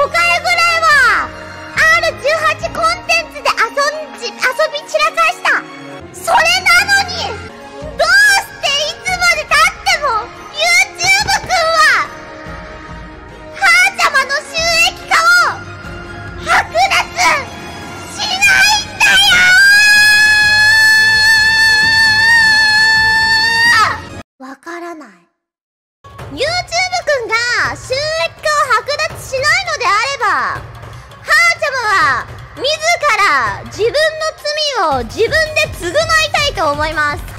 不该自分の罪を自分で償いたいと思います。